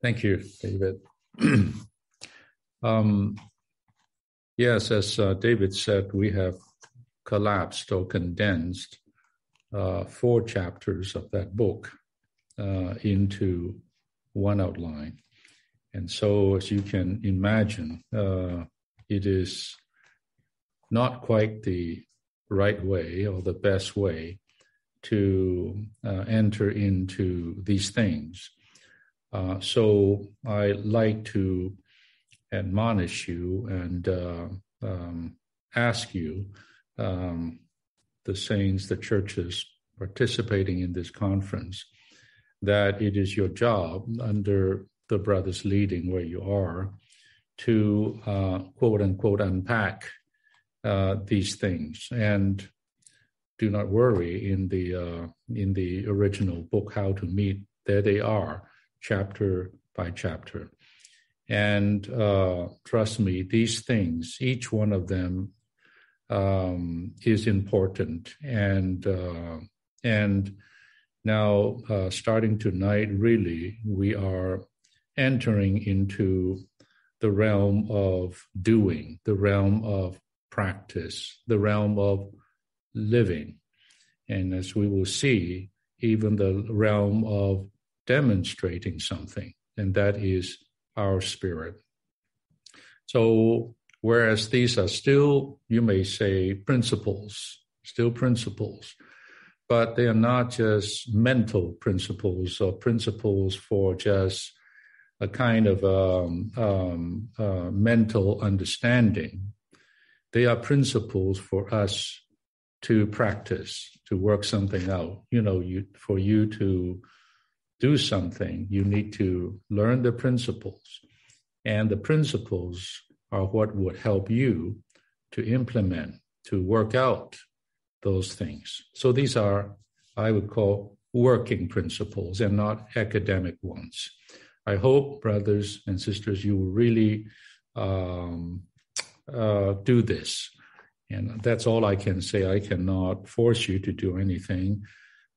Thank you, David. um, yes, as uh, David said, we have collapsed or condensed uh, four chapters of that book uh, into one outline. And so, as you can imagine, uh, it is not quite the right way or the best way to uh, enter into these things. Uh, so I like to admonish you and uh, um, ask you, um, the saints, the churches participating in this conference, that it is your job under the brothers leading where you are to uh, quote unquote unpack uh, these things. And do not worry in the uh, in the original book how to meet. There they are chapter by chapter and uh, trust me these things each one of them um, is important and uh, and now uh, starting tonight really we are entering into the realm of doing the realm of practice the realm of living. And as we will see, even the realm of demonstrating something, and that is our spirit. So, whereas these are still, you may say, principles, still principles, but they are not just mental principles or principles for just a kind of um, um, uh, mental understanding. They are principles for us to practice, to work something out. You know, you, for you to do something, you need to learn the principles. And the principles are what would help you to implement, to work out those things. So these are, I would call, working principles and not academic ones. I hope, brothers and sisters, you will really um, uh, do this and that's all I can say. I cannot force you to do anything.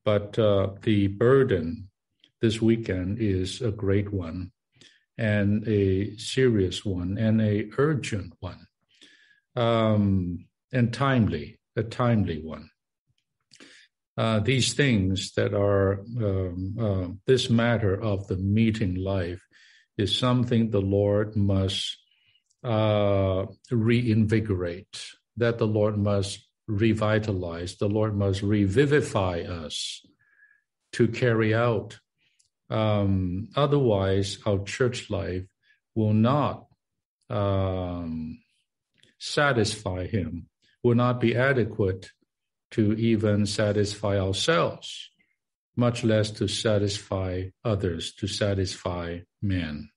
But uh, the burden this weekend is a great one and a serious one and a urgent one um, and timely, a timely one. Uh, these things that are um, uh, this matter of the meeting life is something the Lord must uh, reinvigorate that the Lord must revitalize, the Lord must revivify us to carry out. Um, otherwise, our church life will not um, satisfy Him, will not be adequate to even satisfy ourselves, much less to satisfy others, to satisfy men.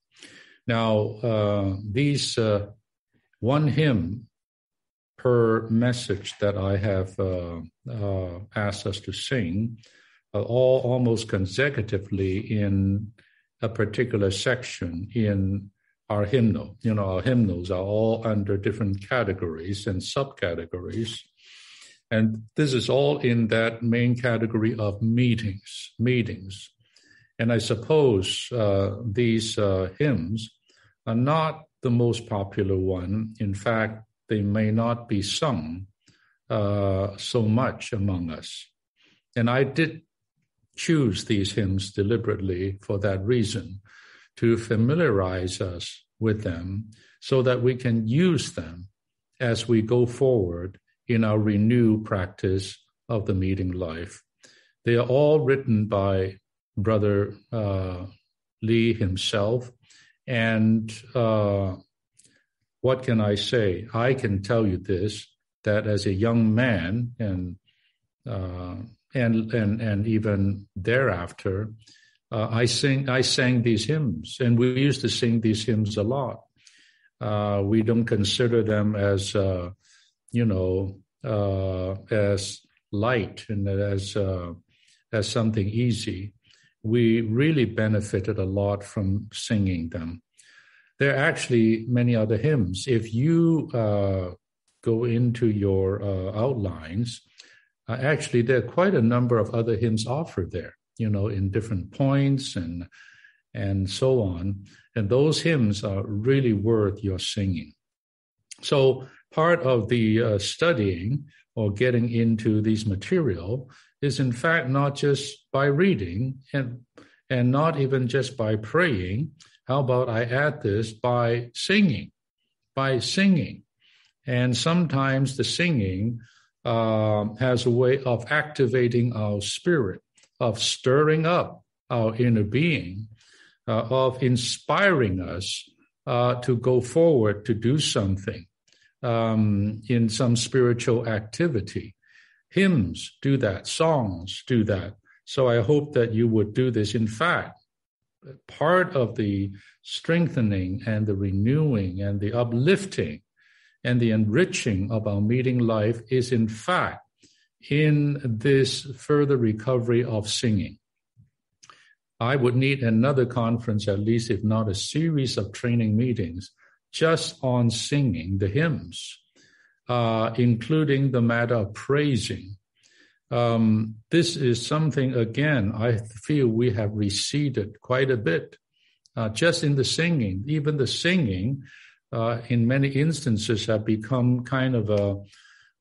Now, uh, these uh, one hymn per message that I have uh, uh, asked us to sing, all almost consecutively in a particular section in our hymnal. You know, our hymnals are all under different categories and subcategories. And this is all in that main category of meetings, meetings. And I suppose uh, these uh, hymns are not the most popular one. In fact, they may not be sung uh, so much among us. And I did choose these hymns deliberately for that reason, to familiarize us with them so that we can use them as we go forward in our renewed practice of the meeting life. They are all written by Brother uh, Lee himself, and uh, what can I say? I can tell you this that as a young man and uh, and and and even thereafter, uh, I sing I sang these hymns, and we used to sing these hymns a lot. Uh, we don't consider them as uh, you know uh, as light and as uh, as something easy. We really benefited a lot from singing them. There are actually many other hymns. If you uh, go into your outlines, uh, actually, there are quite a number of other hymns offered there, you know, in different points and and so on. And those hymns are really worth your singing. So part of the uh, studying or getting into these material is in fact not just by reading and and not even just by praying. How about I add this by singing, by singing, and sometimes the singing uh, has a way of activating our spirit, of stirring up our inner being, uh, of inspiring us uh, to go forward to do something um, in some spiritual activity. Hymns do that, songs do that. So I hope that you would do this. In fact, part of the strengthening and the renewing and the uplifting and the enriching of our meeting life is, in fact, in this further recovery of singing. I would need another conference, at least, if not a series of training meetings, just on singing the hymns, uh, including the matter of praising. Um, this is something, again, I feel we have receded quite a bit uh, just in the singing. Even the singing, uh, in many instances, have become kind of a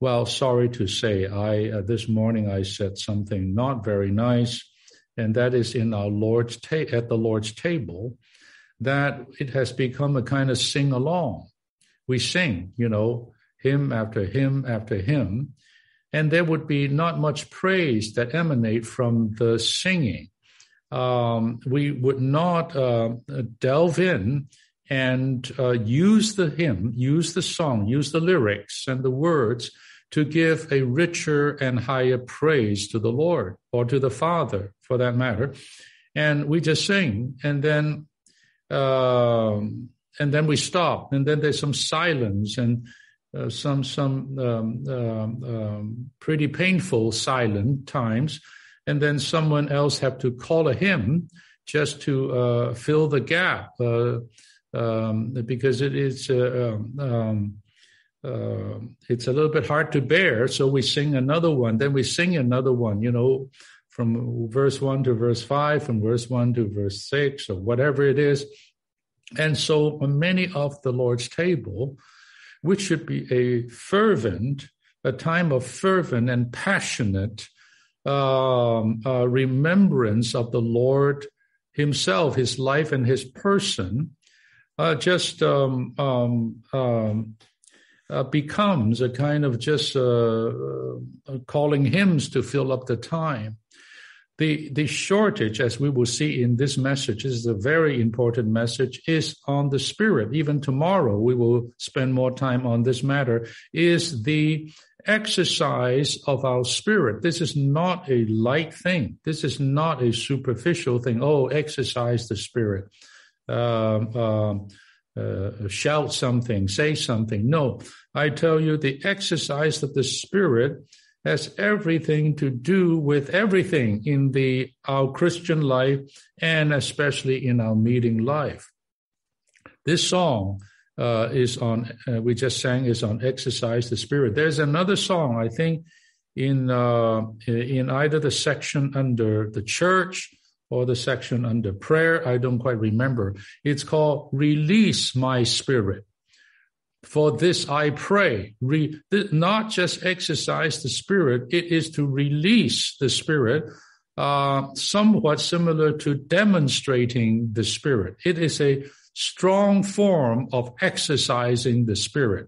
well, sorry to say, I uh, this morning I said something not very nice, and that is in our Lord's ta- at the Lord's table that it has become a kind of sing along. We sing, you know, hymn after hymn after hymn, and there would be not much praise that emanate from the singing. Um, we would not uh, delve in and uh, use the hymn, use the song, use the lyrics and the words to give a richer and higher praise to the Lord or to the Father, for that matter. And we just sing, and then um, and then we stop, and then there's some silence and uh, some some um, um, um, pretty painful silent times, and then someone else have to call a hymn just to uh, fill the gap uh, um, because it is uh, um, uh, it's a little bit hard to bear. So we sing another one, then we sing another one. You know, from verse 1 to verse 5, from verse 1 to verse 6, or whatever it is. And so many of the Lord's table, which should be a fervent, a time of fervent and passionate um, uh, remembrance of the Lord Himself, His life, and His person, uh, just um, um, um uh, becomes a kind of just uh, uh, calling hymns to fill up the time. The, the shortage, as we will see in this message, this is a very important message, is on the spirit. Even tomorrow, we will spend more time on this matter, is the exercise of our spirit. This is not a light thing. This is not a superficial thing. Oh, exercise the spirit. Um, um, uh, shout something, say something. No, I tell you, the exercise of the spirit has everything to do with everything in the our Christian life and especially in our meeting life. This song uh, is on uh, we just sang is on exercise the spirit. There's another song I think in uh, in either the section under the church or the section under prayer. I don't quite remember. It's called release my spirit. For this I pray, Re, not just exercise the spirit, it is to release the spirit, uh, somewhat similar to demonstrating the spirit. It is a strong form of exercising the spirit.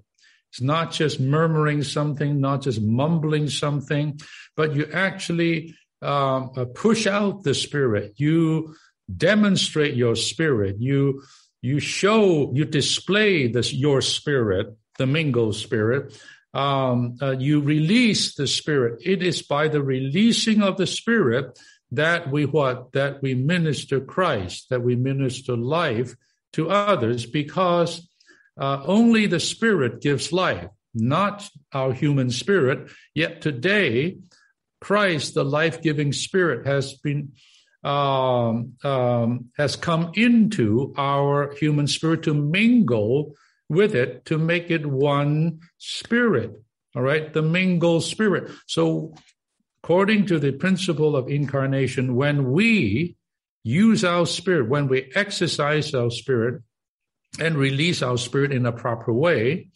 It's not just murmuring something, not just mumbling something, but you actually um, uh, push out the spirit. You demonstrate your spirit. You you show, you display this your spirit, the mingle spirit. Um, uh, you release the spirit. It is by the releasing of the spirit that we what that we minister Christ, that we minister life to others, because uh, only the spirit gives life, not our human spirit. Yet today, Christ, the life-giving spirit, has been um, um, has come into our human spirit to mingle with it to make it one spirit. All right, the mingle spirit. So, according to the principle of incarnation, when we use our spirit, when we exercise our spirit and release our spirit in a proper way,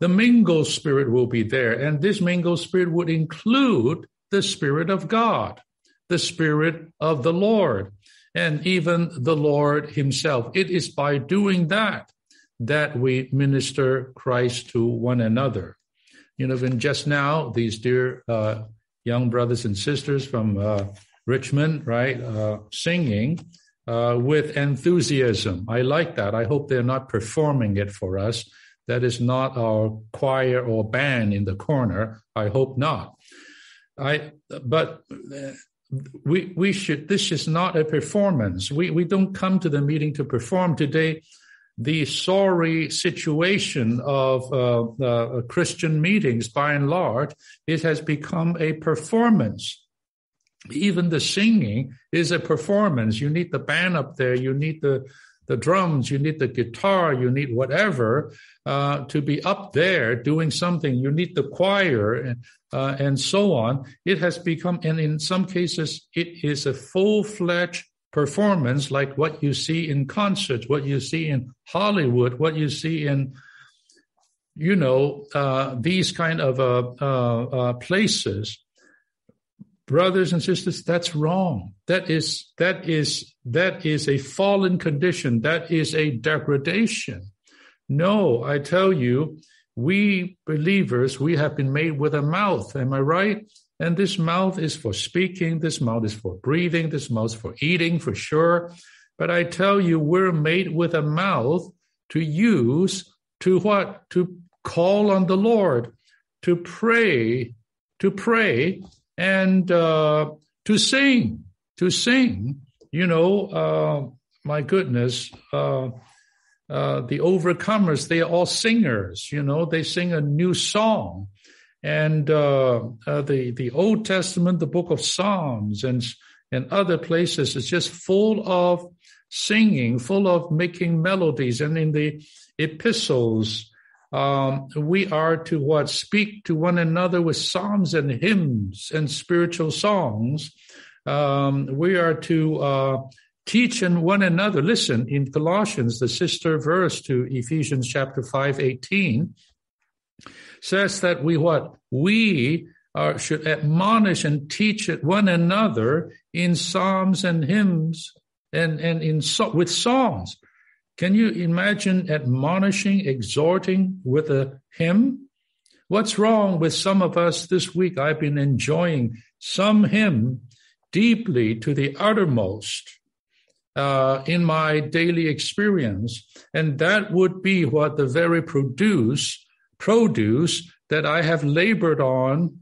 the mingle spirit will be there. And this mingle spirit would include the spirit of God, the spirit of the Lord, and even the Lord himself. It is by doing that that we minister Christ to one another. You know, just now, these dear uh, young brothers and sisters from uh, Richmond, right, uh, singing uh, with enthusiasm. I like that. I hope they're not performing it for us. That is not our choir or band in the corner. I hope not. I, but uh, we we should. This is not a performance. We we don't come to the meeting to perform today the sorry situation of uh, uh, Christian meetings, by and large, it has become a performance. Even the singing is a performance. You need the band up there. You need the the drums. You need the guitar. You need whatever uh, to be up there doing something. You need the choir and, uh, and so on. It has become, and in some cases, it is a full fledged performance like what you see in concerts, what you see in Hollywood, what you see in, you know, uh, these kind of uh, uh, uh, places. Brothers and sisters, that's wrong. That is that is that is a fallen condition. That is a degradation. No, I tell you, we believers, we have been made with a mouth. Am I right? And this mouth is for speaking, this mouth is for breathing, this mouth is for eating for sure. But I tell you, we're made with a mouth to use to what? To call on the Lord, to pray, to pray, and uh, to sing, to sing. You know, uh, my goodness, uh, uh, the overcomers, they are all singers. You know, they sing a new song and uh, uh, the the Old Testament, the Book of Psalms, and and other places is just full of singing, full of making melodies, and in the epistles. Um, we are to what speak to one another with psalms and hymns and spiritual songs. Um, we are to uh, teach in one another. Listen, in Colossians, the sister verse to Ephesians chapter 5, 18, says that we what? We are, should admonish and teach one another in psalms and hymns and, and in with songs. Can you imagine admonishing, exhorting with a hymn? What's wrong with some of us this week? I've been enjoying some hymn deeply to the uttermost uh, in my daily experience. And that would be what the very produce produce that I have labored on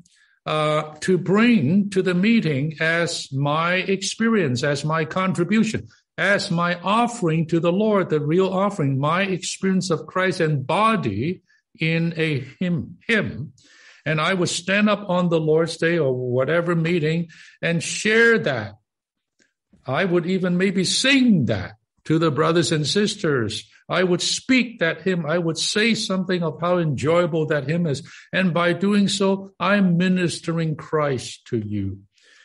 uh, to bring to the meeting as my experience, as my contribution, as my offering to the Lord, the real offering, my experience of Christ and body in a hymn. hymn. And I would stand up on the Lord's Day or whatever meeting and share that. I would even maybe sing that to the brothers and sisters I would speak that hymn. I would say something of how enjoyable that hymn is. And by doing so, I'm ministering Christ to you.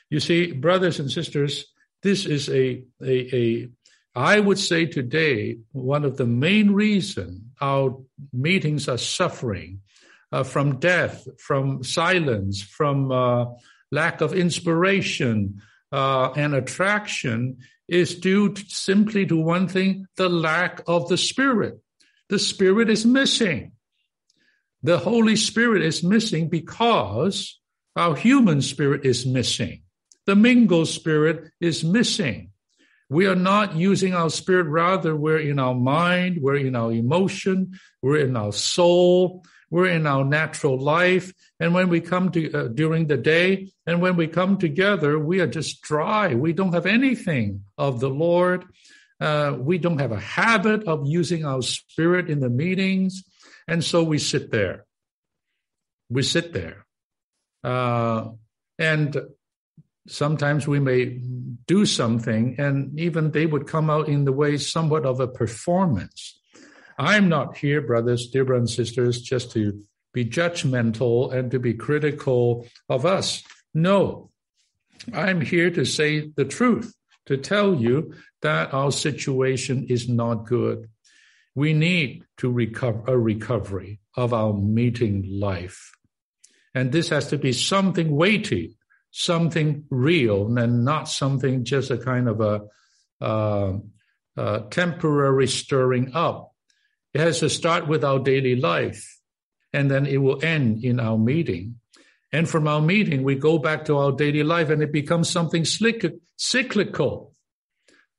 You see, brothers and sisters, this is a, a, a I would say today, one of the main reason our meetings are suffering uh, from death, from silence, from uh, lack of inspiration uh, and attraction is due to simply to one thing the lack of the Spirit. The Spirit is missing. The Holy Spirit is missing because our human spirit is missing. The mingle spirit is missing. We are not using our spirit, rather, we're in our mind, we're in our emotion, we're in our soul, we're in our natural life. And when we come to uh, during the day and when we come together, we are just dry. We don't have anything of the Lord. Uh, we don't have a habit of using our spirit in the meetings. And so we sit there. We sit there. Uh, and sometimes we may do something and even they would come out in the way somewhat of a performance I'm not here, brothers, dear brothers and sisters, just to be judgmental and to be critical of us. No, I'm here to say the truth, to tell you that our situation is not good. We need to recover a recovery of our meeting life. And this has to be something weighty, something real, and not something just a kind of a uh, uh, temporary stirring up. It has to start with our daily life, and then it will end in our meeting. And from our meeting, we go back to our daily life, and it becomes something cyclical.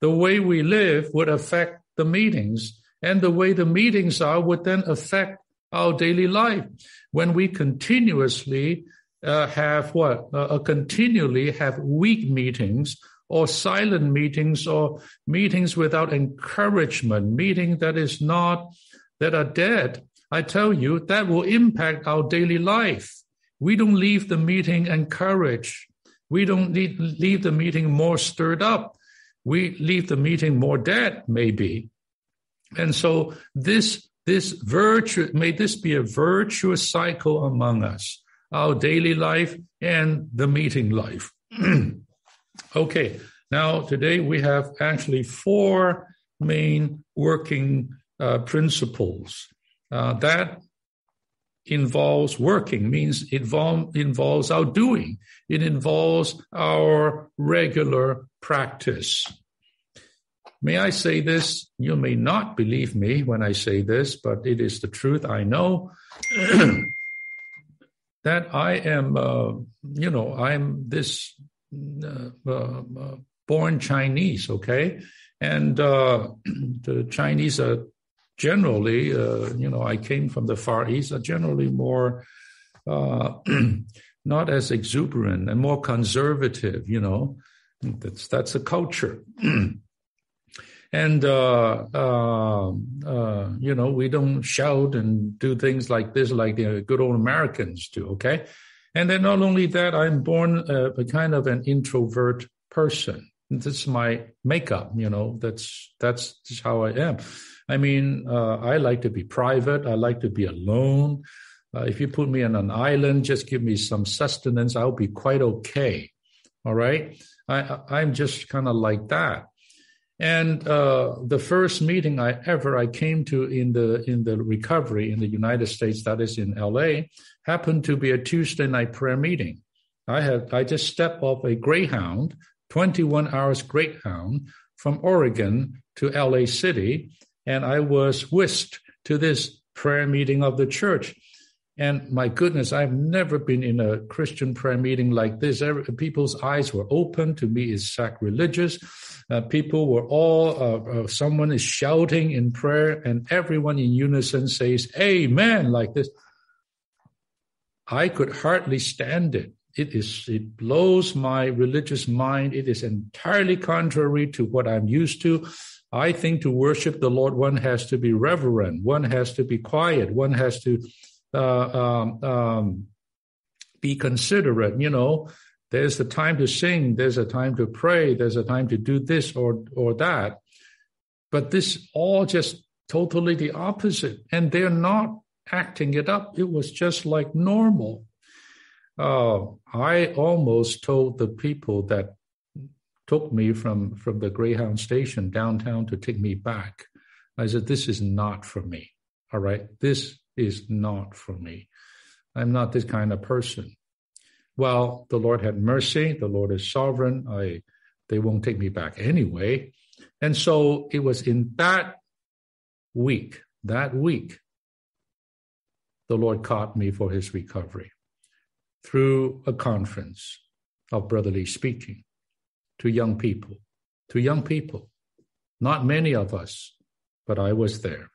The way we live would affect the meetings, and the way the meetings are would then affect our daily life. When we continuously uh, have what? Uh, uh continually have weak meetings or silent meetings or meetings without encouragement, meeting that is not, that are dead, I tell you, that will impact our daily life. We don't leave the meeting encouraged. We don't need, leave the meeting more stirred up. We leave the meeting more dead, maybe. And so this, this virtue, may this be a virtuous cycle among us, our daily life and the meeting life. Okay, now today we have actually four main working uh, principles. Uh, that involves working, means it involves our doing. It involves our regular practice. May I say this? You may not believe me when I say this, but it is the truth. I know that I am, uh, you know, I'm this uh, uh, uh, born Chinese, okay? And the Chinese are generally, you know, I came from the Far East, are generally more not as exuberant and more conservative, you know. That's that's a culture. and uh, uh, uh, you know we don't shout and do things like this like the good old Americans do. Okay, and then not only that, I'm born a, a kind of an introvert person. That's my makeup, you know. That's that's just how I am. I mean, uh, I like to be private. I like to be alone. Uh, if you put me on an island, just give me some sustenance, I'll be quite okay. All right, I, I'm just kind of like that. And uh, the first meeting I ever I came to in the in the recovery in the United States, that is in L.A., happened to be a Tuesday night prayer meeting. I had I just stepped off a Greyhound, 21 hours Greyhound from Oregon to LA City, and I was whisked to this prayer meeting of the church. And my goodness, I've never been in a Christian prayer meeting like this. Every, people's eyes were open. To me, it's sacrilegious. Uh, people were all, uh, uh, someone is shouting in prayer, and everyone in unison says, Amen, like this. I could hardly stand it. It is, it blows my religious mind. It is entirely contrary to what I'm used to. I think to worship the Lord, one has to be reverent. One has to be quiet. One has to um, um, be considerate. You know, there's a time to sing. There's a time to pray. There's a time to do this or or that. But this all just totally the opposite, and they're not acting it up. It was just like normal. Uh, I almost told the people that took me from from the Greyhound station downtown to take me back. I said, "This is not for me. All right, this is not for me. I'm not this kind of person. Well, the Lord had mercy. The Lord is sovereign. I, they won't take me back anyway. And so it was in that week, that week, the Lord caught me for his recovery through a conference of Brother Lee speaking to young people, to young people. Not many of us, but I was there.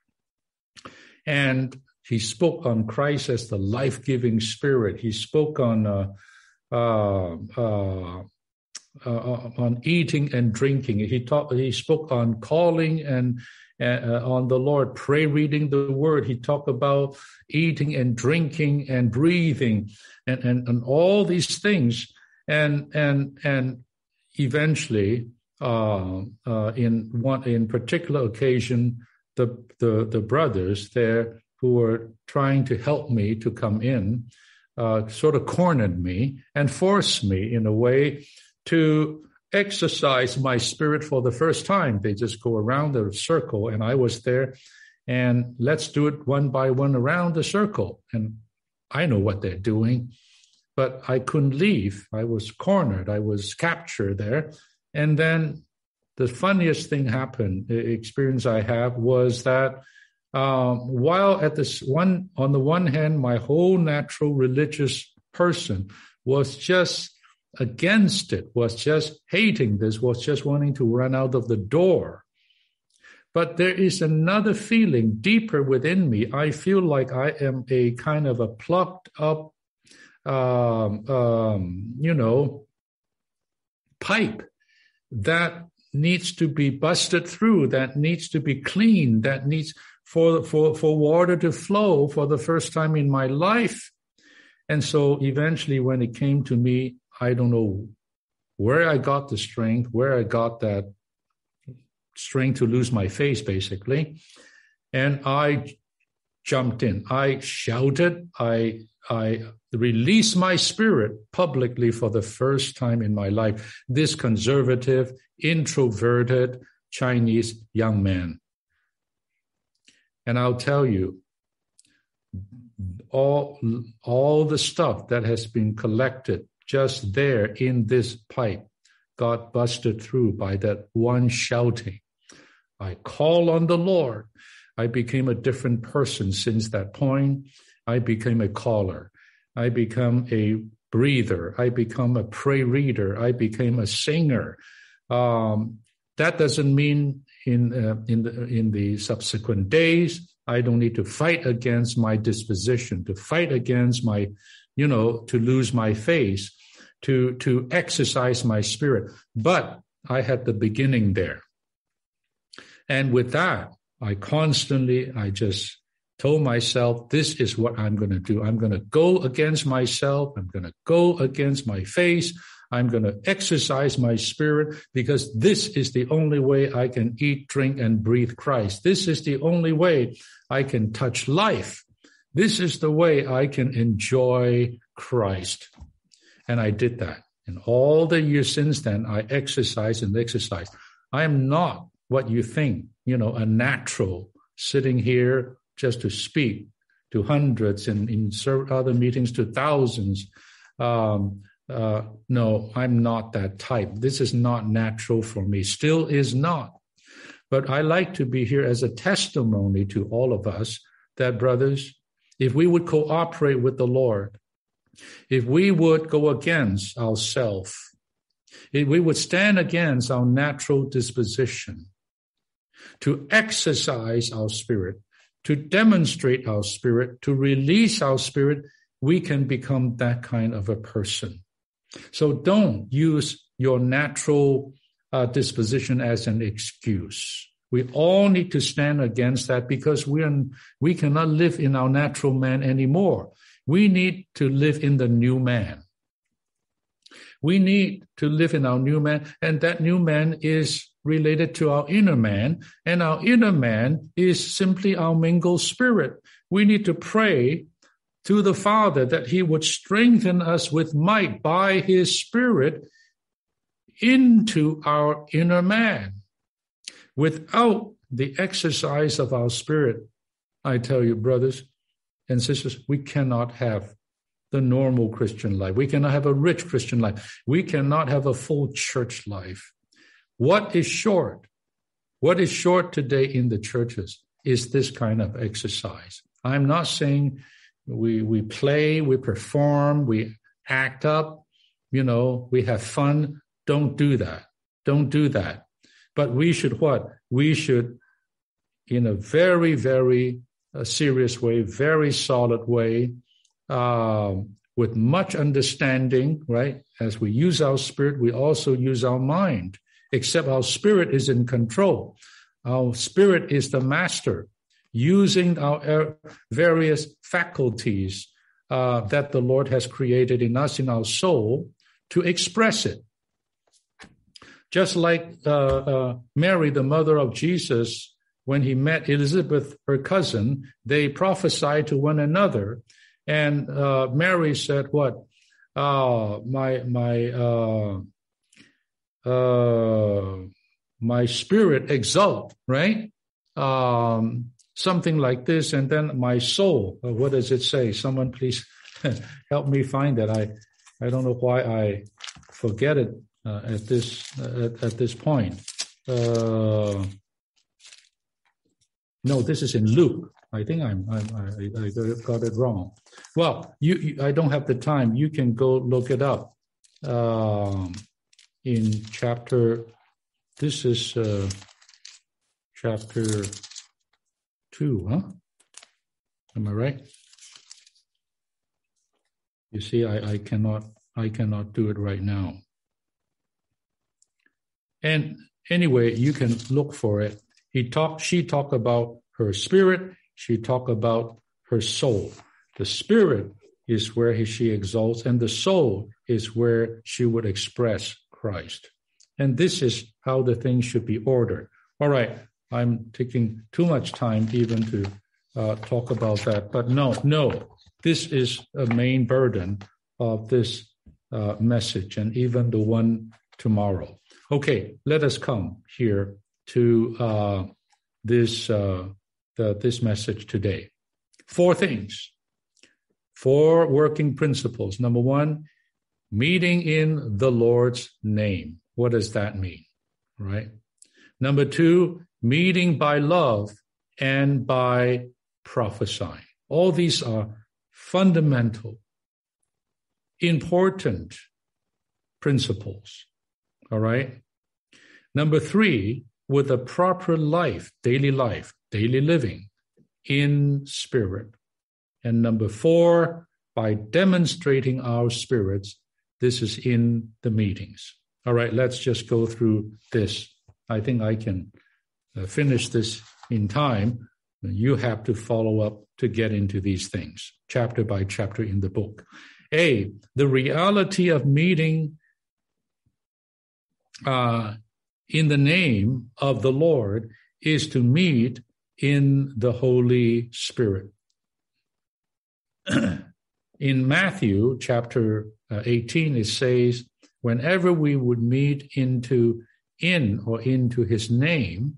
And he spoke on Christ as the life giving spirit. He spoke on uh, uh, uh, uh, on eating and drinking. He taught. He spoke on calling and uh, on the Lord, pray, reading the Word. He talked about eating and drinking and breathing, and and, and all these things. And and and eventually, uh, in one in particular occasion, the the the brothers there who were trying to help me to come in, uh, sort of cornered me and forced me in a way to exercise my spirit for the first time. They just go around the circle, and I was there, and let's do it one by one around the circle. And I know what they're doing, but I couldn't leave. I was cornered, I was captured there. And then the funniest thing happened, experience I have was that um, while at this one, on the one hand, my whole natural religious person was just against it, was just hating this, was just wanting to run out of the door. But there is another feeling deeper within me. I feel like I am a kind of a plucked up, um, um, you know, pipe that needs to be busted through, that needs to be cleaned, that needs for, for, for water to flow for the first time in my life. And so eventually, when it came to me, I don't know where I got the strength, where I got that strength to lose my face, basically. And I jumped in. I shouted. I I released my spirit publicly for the first time in my life. This conservative, introverted Chinese young man. And I'll tell you, all, all the stuff that has been collected just there in this pipe got busted through by that one shouting. I call on the Lord. I became a different person since that point. I became a caller. I become a breather. I become a pray reader. I became a singer. Um, that doesn't mean in uh, in the in the subsequent days I don't need to fight against my disposition, to fight against my, you know, to lose my face, to to exercise my spirit. But I had the beginning there, and with that, I constantly I just told myself, this is what I'm going to do. I'm going to go against myself. I'm going to go against my face. I'm going to exercise my spirit because this is the only way I can eat, drink, and breathe Christ. This is the only way I can touch life. This is the way I can enjoy Christ. And I did that. And all the years since then, I exercise and exercise. I am not what you think, you know, a natural sitting here just to speak to hundreds and in other meetings to thousands. Um, uh, no, I'm not that type. This is not natural for me, still is not. But I like to be here as a testimony to all of us that, brothers, if we would cooperate with the Lord, if we would go against ourself, if we would stand against our natural disposition, to exercise our spirit, to demonstrate our spirit, to release our spirit, we can become that kind of a person. So don't use your natural uh, disposition as an excuse. We all need to stand against that because we are, we cannot live in our natural man anymore. We need to live in the new man. We need to live in our new man, and that new man is related to our inner man, and our inner man is simply our mingled spirit. We need to pray to the Father that he would strengthen us with might by his Spirit into our inner man. Without the exercise of our spirit, I tell you, brothers and sisters, we cannot have the normal Christian life. We cannot have a rich Christian life. We cannot have a full church life. What is short? What is short today in the churches is this kind of exercise. I'm not saying we we play, we perform, we act up, you know, we have fun. Don't do that. Don't do that. But we should what? We should, in a very, very uh, serious way, very solid way, uh, with much understanding, right? As we use our spirit, we also use our mind, except our spirit is in control. Our spirit is the master using our various faculties uh, that the Lord has created in us, in our soul, to express it. Just like uh, uh, Mary, the mother of Jesus, when he met Elizabeth, her cousin, they prophesied to one another. And uh, Mary said, What? Uh, my, my, uh, uh, my spirit exult, right? Um, something like this, and then my soul. Uh, what does it say? Someone please help me find that. I I don't know why I forget it uh, at this uh, at, at, this point. Uh, no, this is in Luke. I think I'm, I'm I, I got it wrong. Well, you, you, I don't have the time. You can go look it up. Um, in chapter, this is uh, chapter two, huh? Am I right? You see, I, I cannot I cannot do it right now. And anyway, you can look for it. He talked, she talked about her spirit, she talked about her soul. The spirit is where he, she exalts, and the soul is where she would express Christ. And this is how the things should be ordered. All right, I'm taking too much time even to uh, talk about that, but no, no, this is a main burden of this uh, message and even the one tomorrow. Okay, let us come here to uh, this uh, the, this message today. Four things, four working principles. Number one, meeting in the Lord's name. What does that mean? Right. Number two, meeting by love and by prophesying. All these are fundamental, important principles. All right. Number three, with a proper life, daily life, daily living in spirit. And number four, by demonstrating our spirits, this is in the meetings. All right, let's just go through this. I think I can finish this in time. You have to follow up to get into these things, chapter by chapter in the book. A, the reality of meeting uh, in the name of the Lord is to meet in the Holy Spirit. in Matthew chapter uh, 18, it says, whenever we would meet into in or into his name,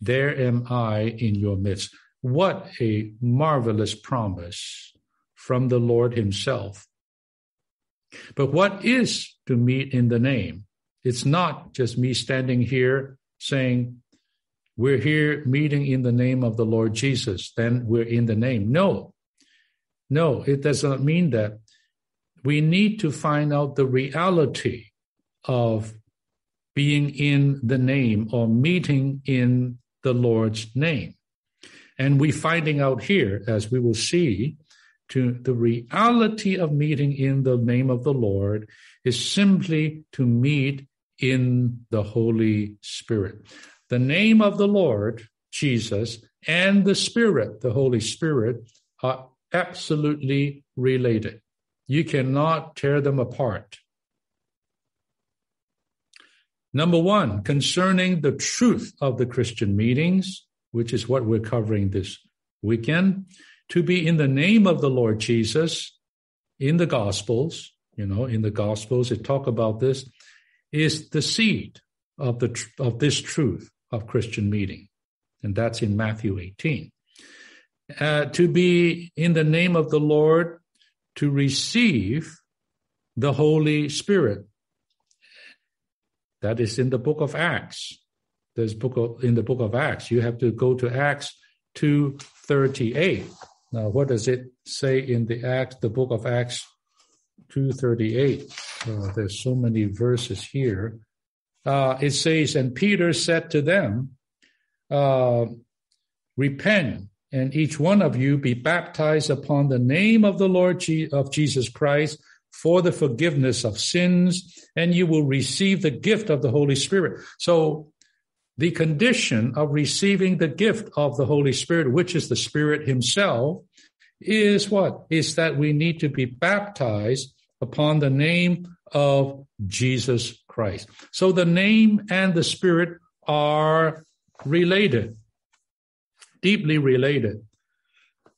there am I in your midst. What a marvelous promise from the Lord himself. But what is to meet in the name? It's not just me standing here saying, we're here meeting in the name of the Lord Jesus, then we're in the name. No, no, it does not mean that. We need to find out the reality of being in the name or meeting in the Lord's name. And we finding out here, as we will see, to the reality of meeting in the name of the Lord is simply to meet in the Holy Spirit. The name of the Lord, Jesus, and the Spirit, the Holy Spirit, are absolutely related. You cannot tear them apart. Number one, concerning the truth of the Christian meetings, which is what we're covering this weekend, to be in the name of the Lord Jesus in the Gospels, you know, in the Gospels, it talk about this, is the seed of the of this truth of Christian meeting, and that's in Matthew 18. Uh, to be in the name of the Lord, to receive the Holy Spirit. That is in the book of Acts. There's book of, in the book of Acts. You have to go to Acts 238. Now, what does it say in the Acts, the book of Acts 238? Uh, there's so many verses here. Uh, it says, and Peter said to them, uh, repent and each one of you be baptized upon the name of the Lord Je- of Jesus Christ for the forgiveness of sins, and you will receive the gift of the Holy Spirit. So the condition of receiving the gift of the Holy Spirit, which is the Spirit himself, is what? Is that we need to be baptized upon the name of Jesus Christ. So the name and the Spirit are related, deeply related.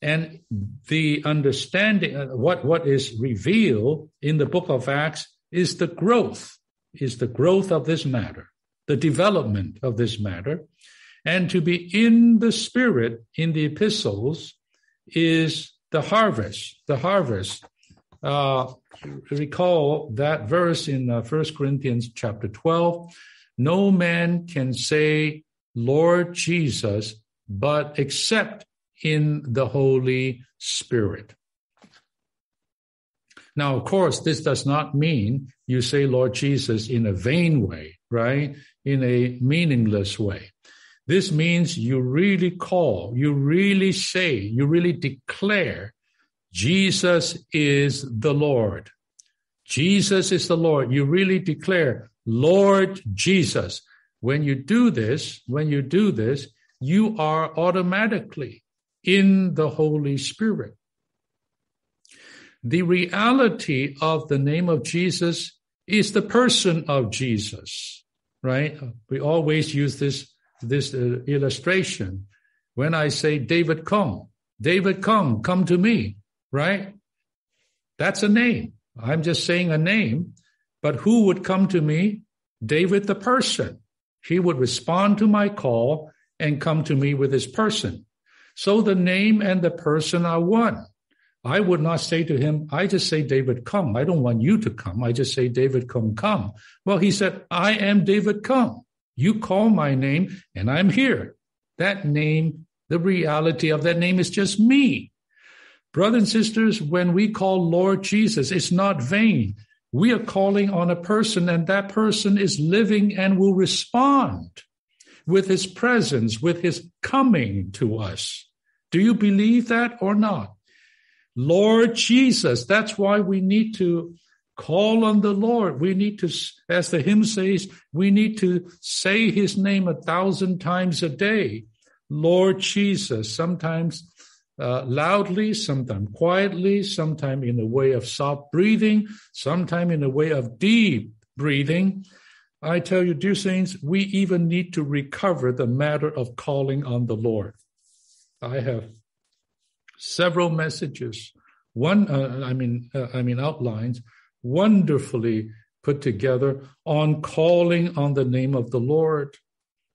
And the understanding, uh, what, what is revealed in the book of Acts is the growth is the growth of this matter, the development of this matter. And to be in the Spirit in the epistles is the harvest, the harvest. Uh, recall that verse in uh, 1 Corinthians chapter 12. No man can say, Lord Jesus, but except in the Holy Spirit. Now, of course, this does not mean you say Lord Jesus in a vain way, right? In a meaningless way. This means you really call, you really say, you really declare Jesus is the Lord. Jesus is the Lord. You really declare, Lord Jesus. When you do this, when you do this, you are automatically in the Holy Spirit the reality of the name of Jesus is the person of Jesus, right? We always use this, this uh, illustration. When I say, David, come, David, come, come to me, right? That's a name. I'm just saying a name, but who would come to me? David, the person. He would respond to my call and come to me with his person. So the name and the person are one. I would not say to him, I just say, David, come. I don't want you to come. I just say, David, come, come. Well, he said, I am David, come. You call my name and I'm here. That name, the reality of that name is just me. Brothers and sisters, when we call Lord Jesus, it's not vain. We are calling on a person and that person is living and will respond with his presence, with his coming to us. Do you believe that or not? Lord Jesus. That's why we need to call on the Lord. We need to, as the hymn says, we need to say his name a thousand times a day. Lord Jesus, sometimes uh, loudly, sometimes quietly, sometimes in a way of soft breathing, sometimes in a way of deep breathing. I tell you, dear saints, we even need to recover the matter of calling on the Lord. I have several messages, one, uh, I mean, uh, I mean outlines, wonderfully put together on calling on the name of the Lord.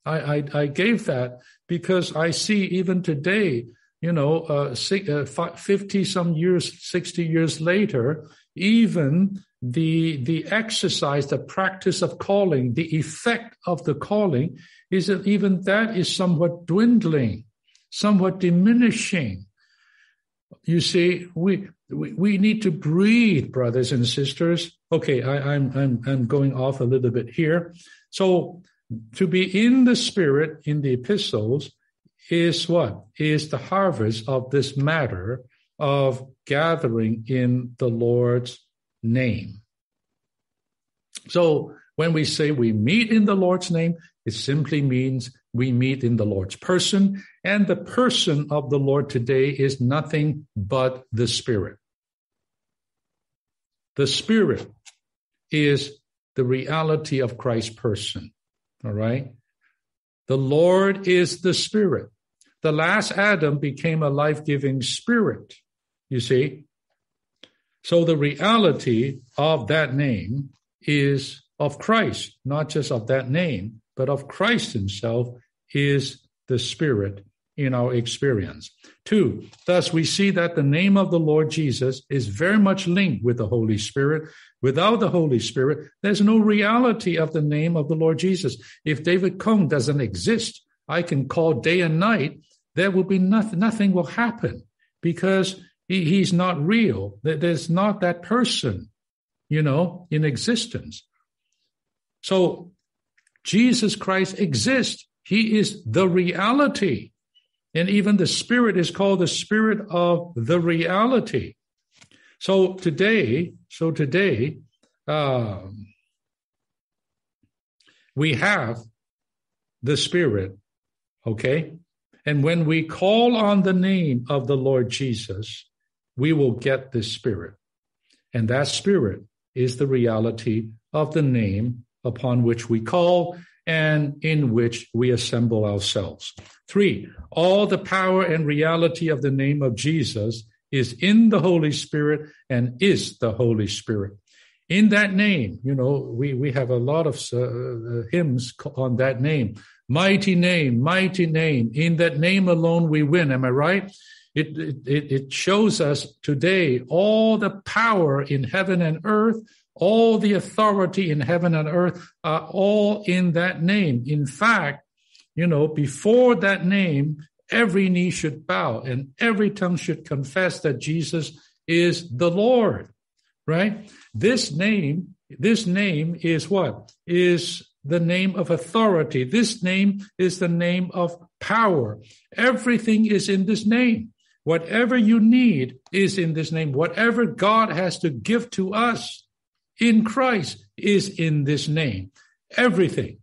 I, I, I gave that because I see even today, you know, uh, 50 some years, 60 years later, even the, the exercise, the practice of calling, the effect of the calling is that even that is somewhat dwindling, somewhat diminishing. You see, we, we, we need to breathe, brothers and sisters. Okay, I, I'm, I'm, I'm going off a little bit here. So to be in the spirit in the epistles is what? Is the harvest of this matter of gathering in the Lord's name. So when we say we meet in the Lord's name, it simply means we meet in the Lord's person, and the person of the Lord today is nothing but the Spirit. The Spirit is the reality of Christ's person. All right. The Lord is the Spirit. The last Adam became a life giving spirit, you see. So the reality of that name is of Christ, not just of that name, but of Christ himself is the Spirit in our experience. Two, thus we see that the name of the Lord Jesus is very much linked with the Holy Spirit. Without the Holy Spirit, there's no reality of the name of the Lord Jesus. If David Kong doesn't exist, I can call day and night, there will be nothing, nothing will happen because he, he's not real. There's not that person, you know, in existence. So Jesus Christ exists. He is the reality. And even the spirit is called the spirit of the reality. So today, so today, um, we have the spirit, okay? And when we call on the name of the Lord Jesus, we will get the spirit. And that spirit is the reality of the name upon which we call and in which we assemble ourselves. Three, all the power and reality of the name of Jesus is in the Holy Spirit and is the Holy Spirit. In that name, you know, we, we have a lot of uh, uh, hymns on that name. Mighty name, mighty name. In that name alone we win. Am I right? It, it, it shows us today all the power in heaven and earth, all the authority in heaven and earth are all in that name. In fact, you know, before that name, every knee should bow and every tongue should confess that Jesus is the Lord, right? This name, this name is what? Is the name of authority. This name is the name of power. Everything is in this name. Whatever you need is in this name. Whatever God has to give to us in Christ is in this name. Everything.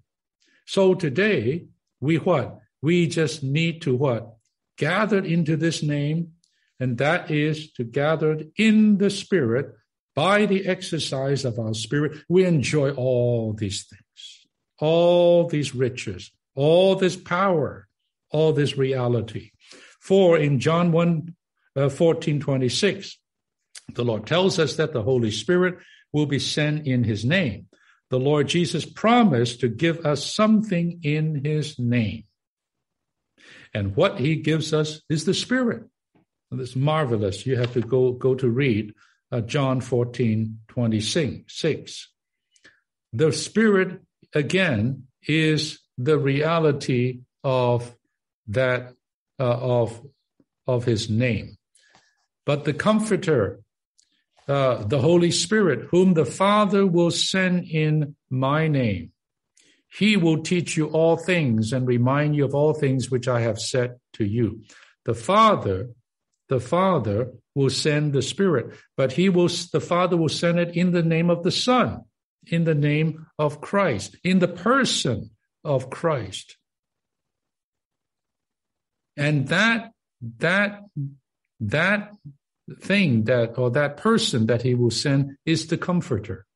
So today, we what? We just need to what? Gather into this name, and that is to gather in the Spirit by the exercise of our spirit. We enjoy all these things, all these riches, all this power, all this reality. For in John 1 uh, 14 26, the Lord tells us that the Holy Spirit will be sent in his name. The Lord Jesus promised to give us something in his name. And what he gives us is the Spirit. And it's marvelous. You have to go, go to read uh, John 14 26. The Spirit, again, is the reality of that uh, of of his name. But the Comforter, uh, the Holy Spirit, whom the Father will send in my name, he will teach you all things and remind you of all things which I have said to you. The Father, the Father will send the Spirit, but he will, the Father will send it in the name of the Son, in the name of Christ, in the person of Christ. And that, that, that thing that, or that person that he will send is the comforter.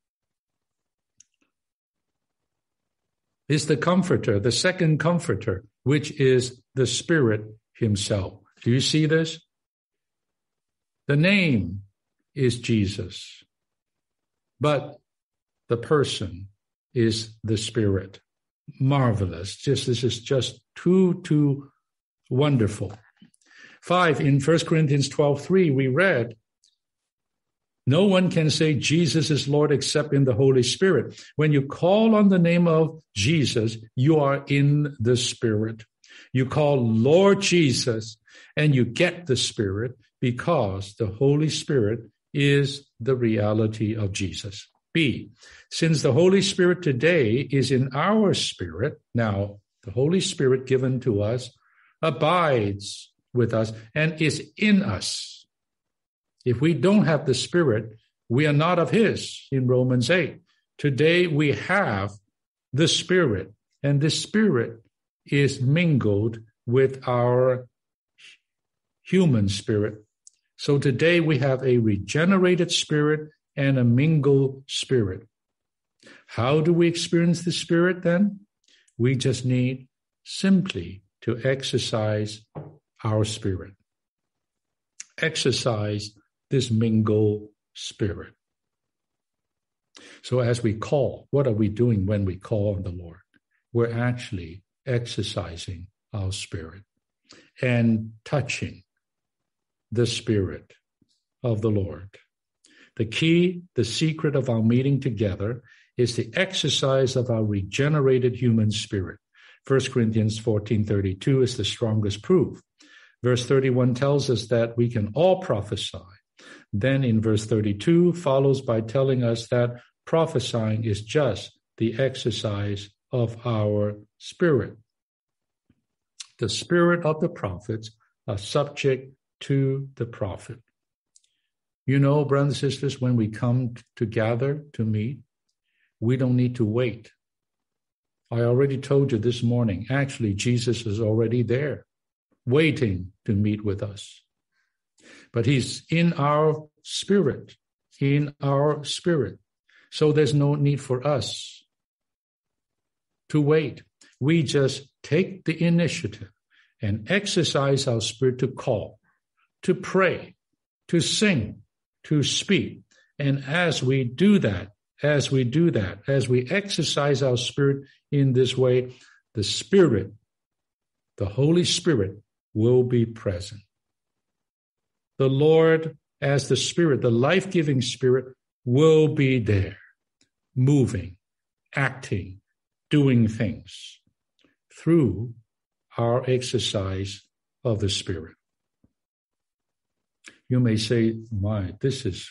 Is the comforter, the second comforter, which is the Spirit himself. Do you see this? The name is Jesus, but the person is the Spirit. Marvelous. Just this is just too, too Wonderful. Five, in 1 Corinthians 12, 3, we read, no one can say Jesus is Lord except in the Holy Spirit. When you call on the name of Jesus, you are in the Spirit. You call Lord Jesus and you get the Spirit because the Holy Spirit is the reality of Jesus. B, since the Holy Spirit today is in our spirit, now the Holy Spirit given to us abides with us and is in us. If we don't have the Spirit, we are not of His in Romans 8. Today we have the Spirit, and the Spirit is mingled with our human spirit. So today we have a regenerated spirit and a mingled spirit. How do we experience the Spirit then? We just need simply to exercise our spirit. Exercise this mingle spirit. So as we call, what are we doing when we call on the Lord? We're actually exercising our spirit and touching the spirit of the Lord. The key, the secret of our meeting together is the exercise of our regenerated human spirit. 1 Corinthians 14:32 is the strongest proof. Verse 31 tells us that we can all prophesy. Then in verse 32 follows by telling us that prophesying is just the exercise of our spirit. The spirit of the prophets are subject to the prophet. You know, brothers and sisters, when we come together to meet, we don't need to wait I already told you this morning, actually, Jesus is already there, waiting to meet with us. But he's in our spirit, in our spirit. So there's no need for us to wait. We just take the initiative and exercise our spirit to call, to pray, to sing, to speak. And as we do that, as we do that, as we exercise our spirit in this way, the Spirit, the Holy Spirit, will be present. The Lord, as the Spirit, the life giving Spirit, will be there, moving, acting, doing things through our exercise of the Spirit. You may say, My, this is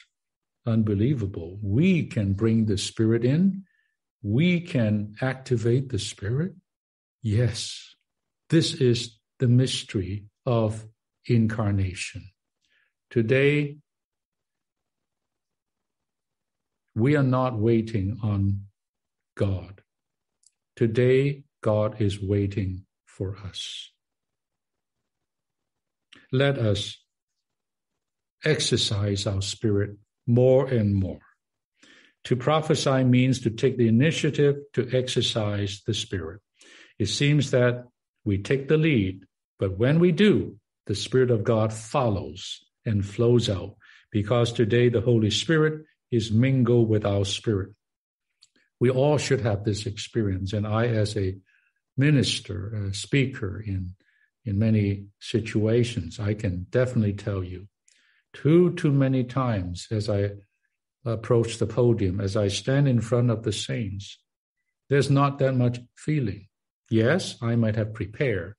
unbelievable. We can bring the Spirit in, we can activate the Spirit. Yes, this is the mystery of incarnation. Today, we are not waiting on God. Today, God is waiting for us. Let us exercise our spirit more and more. To prophesy means to take the initiative to exercise the spirit. It seems that we take the lead, but when we do, the Spirit of God follows and flows out because today the Holy Spirit is mingled with our spirit. We all should have this experience. And I, as a minister, a speaker in, in many situations, I can definitely tell you too, too many times as I approach the podium, as I stand in front of the saints, there's not that much feeling. Yes, I might have prepared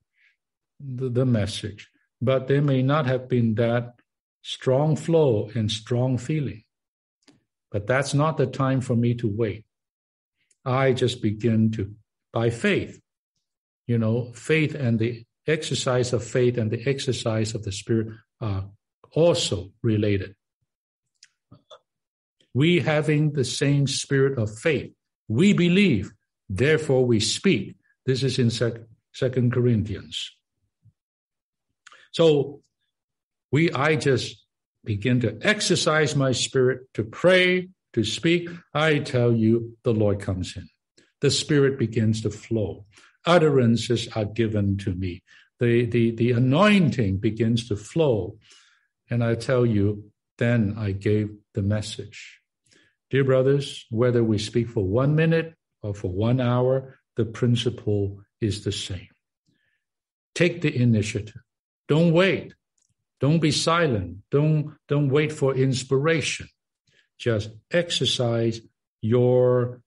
the, the message, but there may not have been that strong flow and strong feeling. But that's not the time for me to wait. I just begin to, by faith, you know, faith and the exercise of faith and the exercise of the Spirit are also related. We having the same spirit of faith, we believe, therefore we speak. This is in Second Corinthians. So we, I just begin to exercise my spirit to pray, to speak. I tell you, the Lord comes in. The spirit begins to flow. Utterances are given to me. The, the, the anointing begins to flow. And I tell you, then I gave the message. Dear brothers, whether we speak for one minute or for one hour, the principle is the same. Take the initiative. Don't wait. Don't be silent. Don't, don't wait for inspiration. Just exercise your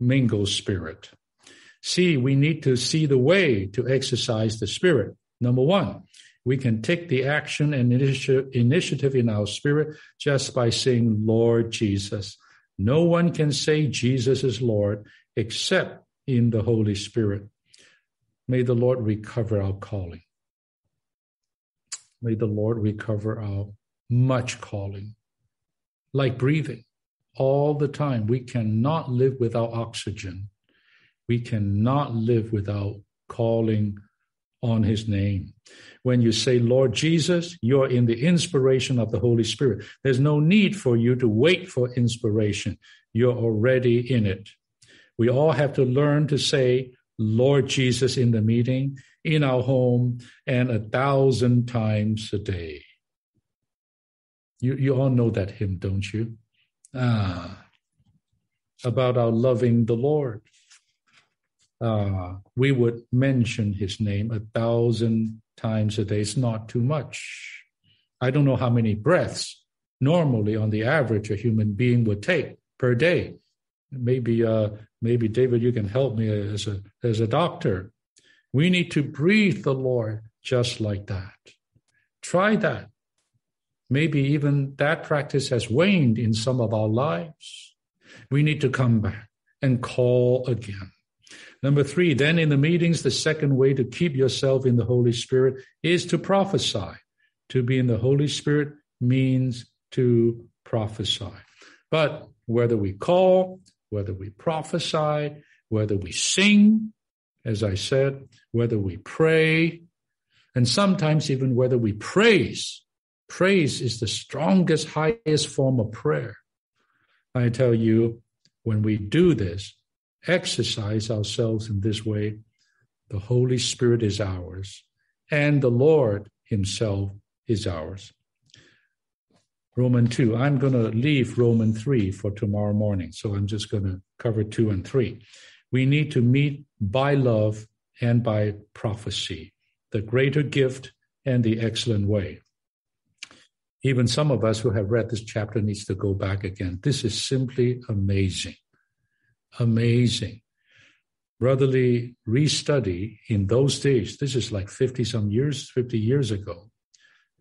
mingle spirit. See, we need to see the way to exercise the spirit. Number one, we can take the action and initiative in our spirit just by saying, Lord Jesus. No one can say Jesus is Lord except in the Holy Spirit. May the Lord recover our calling. May the Lord recover our much calling. Like breathing all the time. We cannot live without oxygen. We cannot live without calling on his name. When you say, Lord Jesus, you're in the inspiration of the Holy Spirit. There's no need for you to wait for inspiration. You're already in it. We all have to learn to say, Lord Jesus in the meeting, in our home, and a thousand times a day. You, you all know that hymn, don't you? Ah, about our loving the Lord uh, we would mention his name a thousand times a day. It's not too much. I don't know how many breaths normally on the average a human being would take per day. Maybe, uh, maybe David, you can help me as a, as a doctor. We need to breathe the Lord just like that. Try that. Maybe even that practice has waned in some of our lives. We need to come back and call again. Number three, then in the meetings, the second way to keep yourself in the Holy Spirit is to prophesy. To be in the Holy Spirit means to prophesy. But whether we call, whether we prophesy, whether we sing, as I said, whether we pray, and sometimes even whether we praise, praise is the strongest, highest form of prayer. I tell you, when we do this, exercise ourselves in this way, the Holy Spirit is ours and the Lord Himself is ours. Roman 2. I'm going to leave Roman 3 for tomorrow morning. So I'm just going to cover 2 and 3. We need to meet by love and by prophecy, the greater gift and the excellent way. Even some of us who have read this chapter needs to go back again. This is simply amazing. Amazing. Brother Lee restudy in those days, this is like 50 some years, 50 years ago.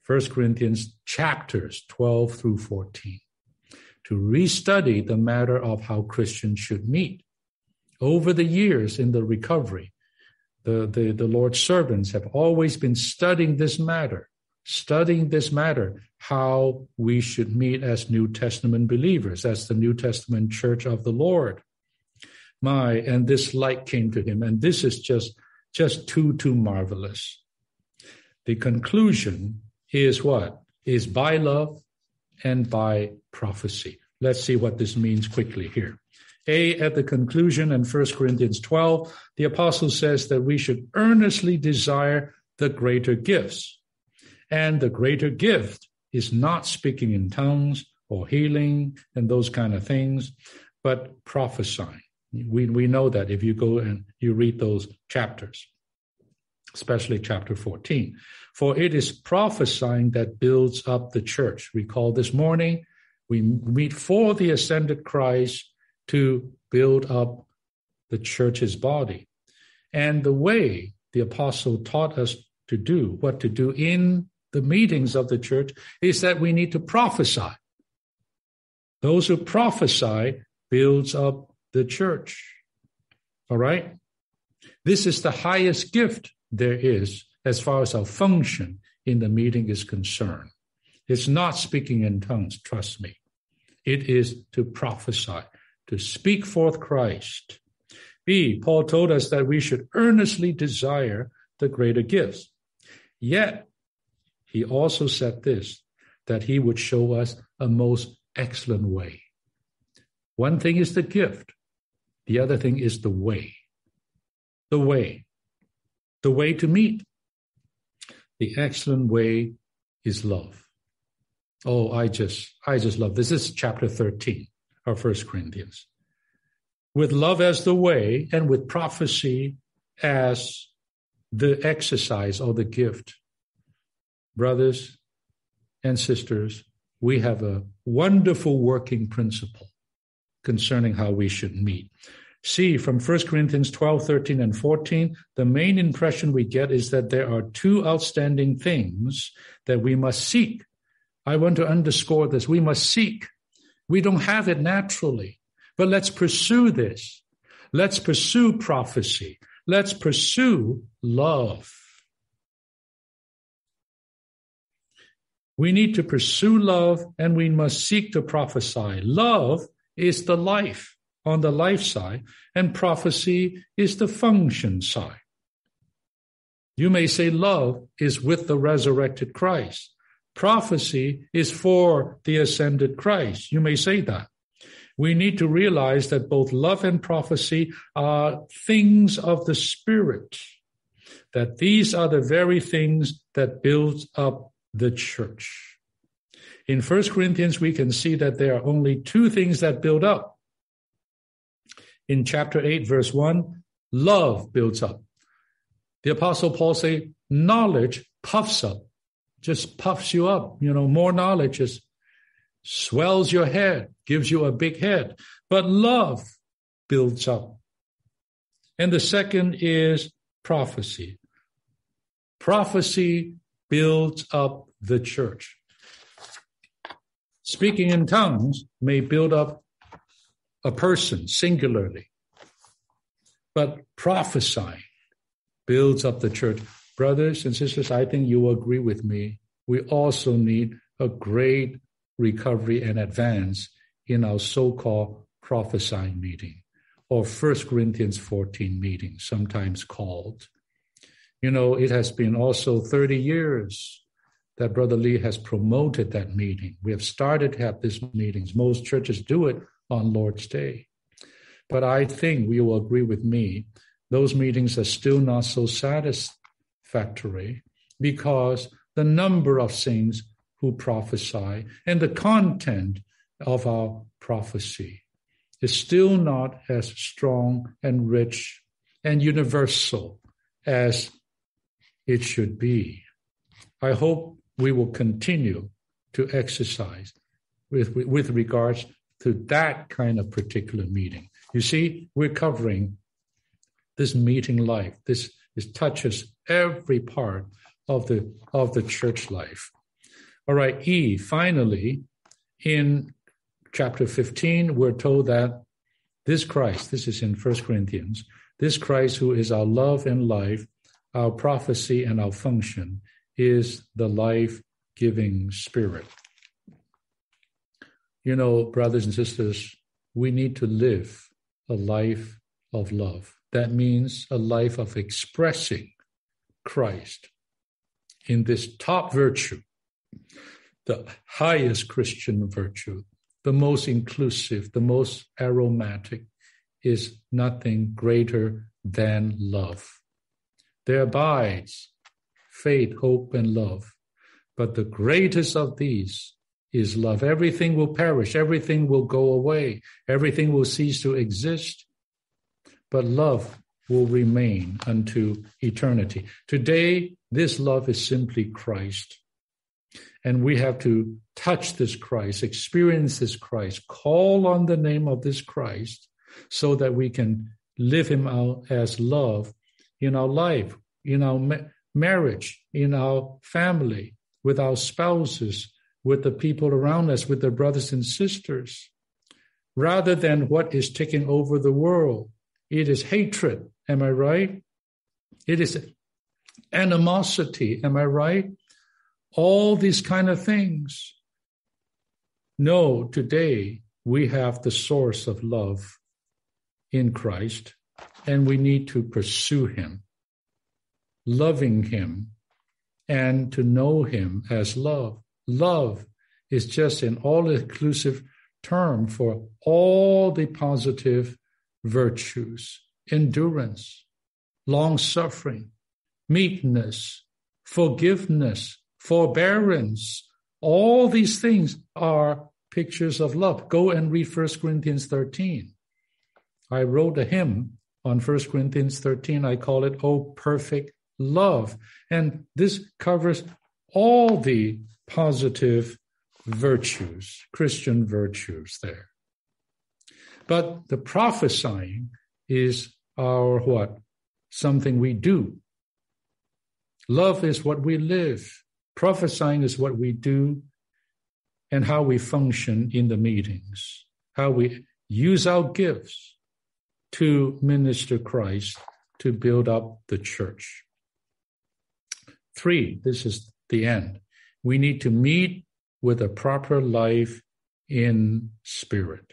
First Corinthians chapters 12 through 14 to restudy the matter of how Christians should meet. Over the years in the recovery, the, the, the Lord's servants have always been studying this matter studying this matter, how we should meet as New Testament believers, as the New Testament church of the Lord. My, and this light came to him, and this is just, just too, too marvelous. The conclusion is what? Is by love and by prophecy. Let's see what this means quickly here. A, at the conclusion in 1 Corinthians 12, the apostle says that we should earnestly desire the greater gifts. And the greater gift is not speaking in tongues or healing and those kind of things, but prophesying. We, we know that if you go and you read those chapters, especially chapter 14. For it is prophesying that builds up the church. Recall this morning, we meet for the ascended Christ to build up the church's body. And the way the apostle taught us to do, what to do in the meetings of the church is that we need to prophesy. Those who prophesy builds up the church. All right? This is the highest gift there is as far as our function in the meeting is concerned. It's not speaking in tongues, trust me. It is to prophesy, to speak forth Christ. B, Paul told us that we should earnestly desire the greater gifts. Yet, he also said this that he would show us a most excellent way. One thing is the gift, the other thing is the way. The way. The way to meet. The excellent way is love. Oh, I just, I just love this. This is chapter 13 of First Corinthians. With love as the way and with prophecy as the exercise or the gift brothers and sisters, we have a wonderful working principle concerning how we should meet. See, from 1 Corinthians 12, 13, and 14, the main impression we get is that there are two outstanding things that we must seek. I want to underscore this. We must seek. We don't have it naturally, but let's pursue this. Let's pursue prophecy. Let's pursue love. We need to pursue love and we must seek to prophesy. Love is the life on the life side, and prophecy is the function side. You may say love is with the resurrected Christ. Prophecy is for the ascended Christ. You may say that. We need to realize that both love and prophecy are things of the Spirit, that these are the very things that build up the church. In First Corinthians, we can see that there are only two things that build up. In chapter 8, verse 1, love builds up. The apostle Paul say, knowledge puffs up, just puffs you up. You know, more knowledge just swells your head, gives you a big head. But love builds up. And the second is prophecy. Prophecy builds up the church. Speaking in tongues may build up a person singularly, but prophesying builds up the church. Brothers and sisters, I think you will agree with me. We also need a great recovery and advance in our so-called prophesying meeting or First Corinthians 14 meeting, sometimes called. You know, it has been also 30 years that Brother Lee has promoted that meeting. We have started to have these meetings. Most churches do it on Lord's Day. But I think you will agree with me, those meetings are still not so satisfactory because the number of things who prophesy, and the content of our prophecy is still not as strong and rich and universal as it should be. I hope we will continue to exercise with, with regards to that kind of particular meeting. You see, we're covering this meeting life. This, this touches every part of the of the church life. All right, E, finally, in chapter 15, we're told that this Christ, this is in First Corinthians, this Christ who is our love and life, our prophecy and our function, is the life giving spirit. You know, brothers and sisters, we need to live a life of love. That means a life of expressing Christ in this top virtue, the highest Christian virtue, the most inclusive, the most aromatic, is nothing greater than love. There abides faith, hope, and love. But the greatest of these is love. Everything will perish, everything will go away, everything will cease to exist. But love will remain unto eternity. Today, this love is simply Christ. And we have to touch this Christ, experience this Christ, call on the name of this Christ so that we can live him out as love in our life, in our marriage, in our family, with our spouses, with the people around us, with the brothers and sisters, rather than what is taking over the world. It is hatred. Am I right? It is animosity. Am I right? All these kind of things. No, today we have the source of love in Christ and we need to pursue him, loving him and to know him as love. Love is just an all inclusive term for all the positive virtues endurance, long suffering, meekness, forgiveness, forbearance. All these things are pictures of love. Go and read 1 Corinthians 13. I wrote a hymn on 1 Corinthians 13. I call it, Oh, Perfect Love. And this covers all the positive virtues, Christian virtues there. But the prophesying is our what? Something we do. Love is what we live. Prophesying is what we do and how we function in the meetings, how we use our gifts to minister Christ, to build up the church. Three, this is the end. We need to meet with a proper life in spirit.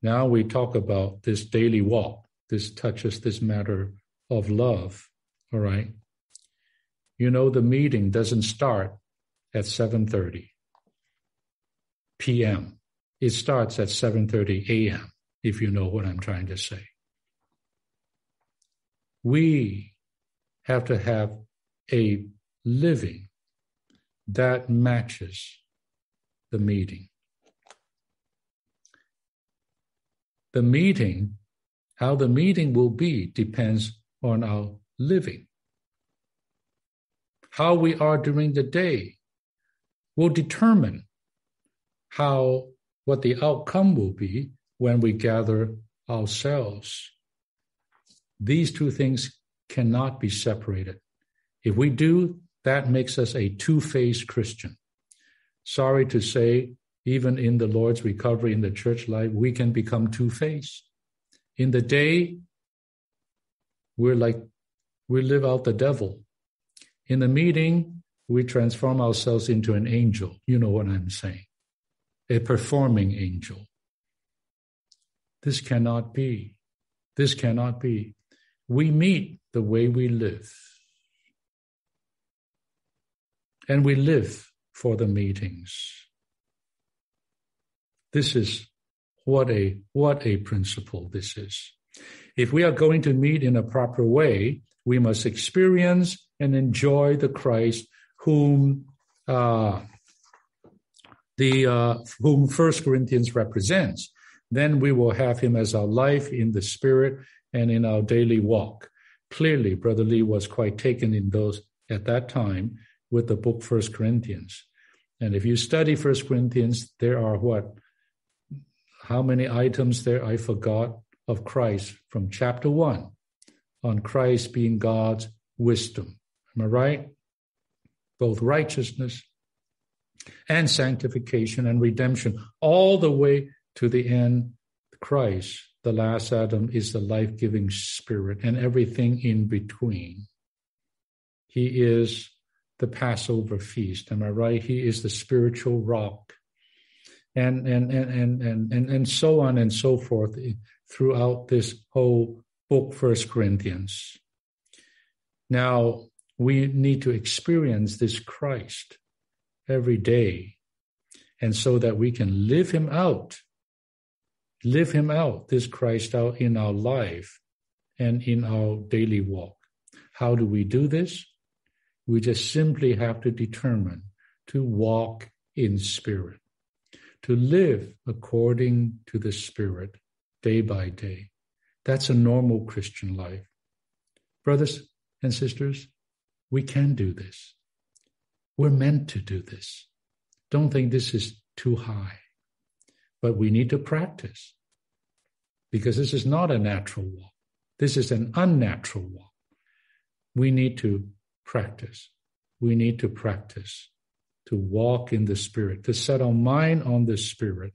Now we talk about this daily walk. This touches this matter of love. All right. You know, the meeting doesn't start at 7:30 p.m. It starts at 7:30 a.m. if you know what I'm trying to say. We have to have a living that matches the meeting. the meeting, how the meeting will be depends on our living. How we are during the day will determine how what the outcome will be when we gather ourselves. These two things cannot be separated. If we do, that makes us a two faced Christian. Sorry to say, even in the Lord's recovery in the church life, we can become two faced. In the day, we're like, we live out the devil. In the meeting, we transform ourselves into an angel. You know what I'm saying? A performing angel. This cannot be. This cannot be. We meet the way we live. And we live for the meetings. This is what a what a principle this is. If we are going to meet in a proper way, we must experience and enjoy the Christ whom uh, the uh, whom First Corinthians represents, then we will have him as our life in the spirit and in our daily walk. Clearly, Brother Lee was quite taken in those at that time with the book First Corinthians. And if you study First Corinthians, there are what? How many items there I forgot of Christ from chapter one on Christ being God's wisdom. Am I right? Both righteousness and sanctification and redemption, all the way to the end. Christ, the last Adam, is the life giving spirit and everything in between. He is the Passover feast. Am I right? He is the spiritual rock. And and and and and and, and so on and so forth throughout this whole book, First Corinthians. Now we need to experience this Christ every day, and so that we can live him out, live him out, this Christ out in our life and in our daily walk. How do we do this? We just simply have to determine to walk in spirit, to live according to the spirit day by day. That's a normal Christian life. Brothers and sisters, we can do this. We're meant to do this. Don't think this is too high, but we need to practice because this is not a natural walk. This is an unnatural walk. We need to practice. We need to practice to walk in the Spirit, to set our mind on the Spirit,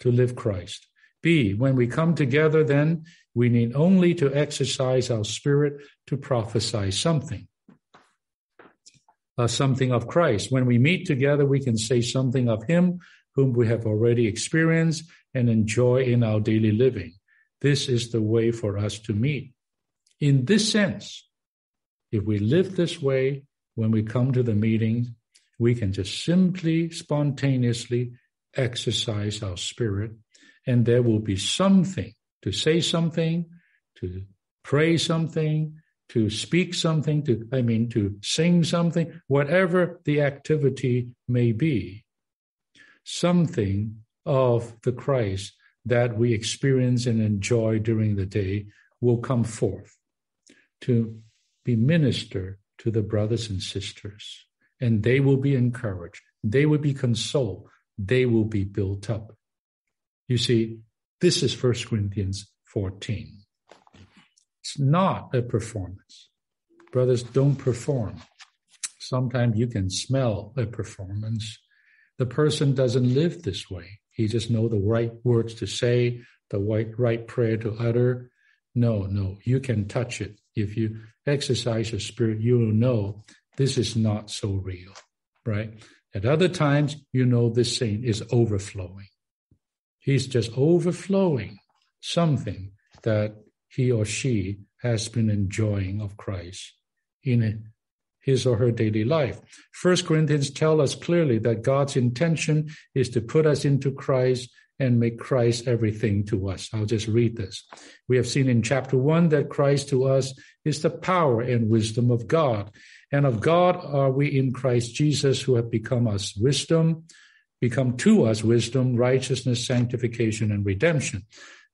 to live Christ. B, when we come together, then we need only to exercise our spirit to prophesy something. Uh, something of Christ. When we meet together, we can say something of Him whom we have already experienced and enjoy in our daily living. This is the way for us to meet. In this sense, if we live this way, when we come to the meeting, we can just simply, spontaneously exercise our spirit and there will be something to say something, to pray something, to speak something, to, I mean, to sing something, whatever the activity may be, something of the Christ that we experience and enjoy during the day will come forth to be ministered to the brothers and sisters. And they will be encouraged. They will be consoled. They will be built up. You see, this is 1 Corinthians 14. It's not a performance. Brothers, don't perform. Sometimes you can smell a performance. The person doesn't live this way. He just know the right words to say, the right, right prayer to utter. No, no, you can touch it. If you exercise your spirit, you will know this is not so real, right? At other times, you know this saint is overflowing. He's just overflowing something that he or she has been enjoying of Christ in his or her daily life. First Corinthians tell us clearly that God's intention is to put us into Christ and make Christ everything to us. I'll just read this. We have seen in chapter one that Christ to us is the power and wisdom of God. And of God are we in Christ Jesus who have become us wisdom, become to us wisdom, righteousness, sanctification, and redemption.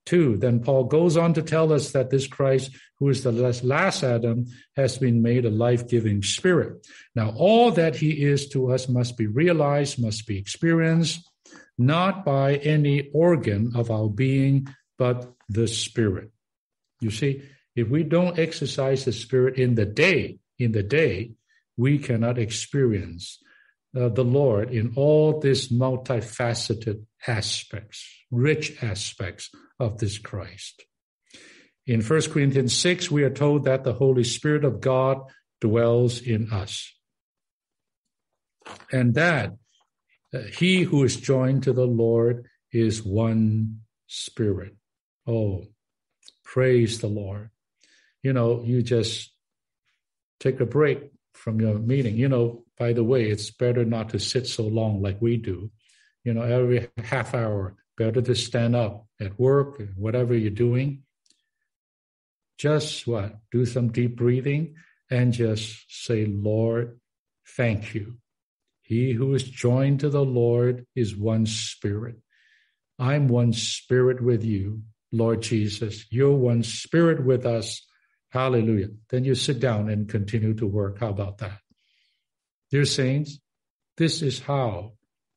Two, then Paul goes on to tell us that this Christ, who is the last Adam, has been made a life giving spirit. Now, all that he is to us must be realized, must be experienced, not by any organ of our being, but the spirit. You see, if we don't exercise the spirit in the day, in the day, we cannot experience uh, the Lord in all this multifaceted aspects, rich aspects of this Christ. In 1 Corinthians 6, we are told that the Holy Spirit of God dwells in us. And that uh, he who is joined to the Lord is one spirit. Oh, praise the Lord. You know, you just take a break from your meeting. You know, by the way, it's better not to sit so long like we do. You know, every half hour, better to stand up at work, whatever you're doing. Just what? Do some deep breathing and just say, Lord, thank you. He who is joined to the Lord is one spirit. I'm one spirit with you, Lord Jesus. You're one spirit with us. Hallelujah. Then you sit down and continue to work. How about that? Dear saints, this is how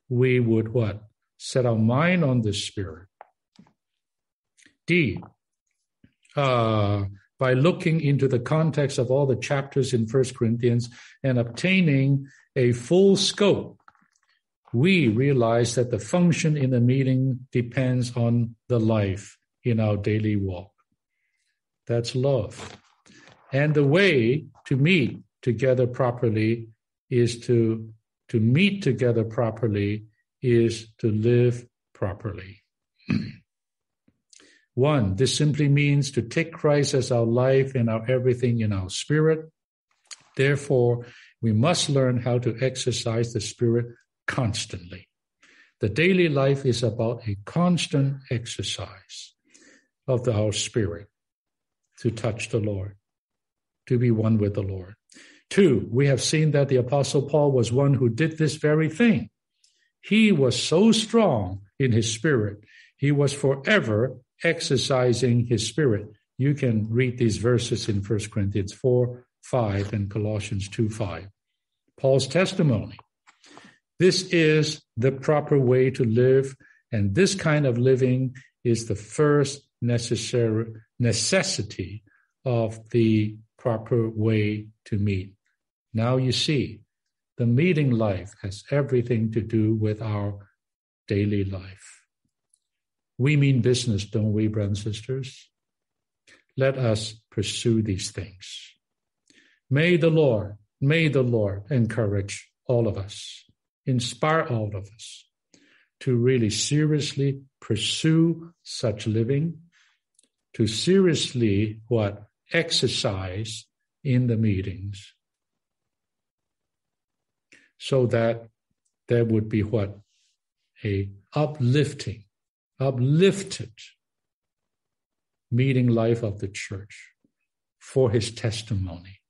we would what? Set our mind on the spirit. D, uh, by looking into the context of all the chapters in First Corinthians and obtaining a full scope, we realize that the function in the meeting depends on the life in our daily walk. That's love. And the way to meet together properly is to, to meet together properly is to live properly. One, this simply means to take Christ as our life and our everything in our spirit. Therefore, we must learn how to exercise the spirit constantly. The daily life is about a constant exercise of the, our spirit to touch the Lord, to be one with the Lord. Two, we have seen that the Apostle Paul was one who did this very thing. He was so strong in his spirit, he was forever exercising his spirit. You can read these verses in 1 Corinthians 4, 5 and Colossians 2, 5. Paul's testimony. This is the proper way to live, and this kind of living is the first necessary necessity of the proper way to meet. Now you see, the meeting life has everything to do with our daily life. We mean business, don't we, brothers and sisters? Let us pursue these things. May the Lord, may the Lord encourage all of us, inspire all of us to really seriously pursue such living, to seriously what exercise in the meetings, so that there would be what a uplifting uplifted meeting life of the church for his testimony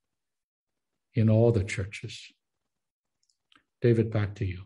in all the churches. David, back to you.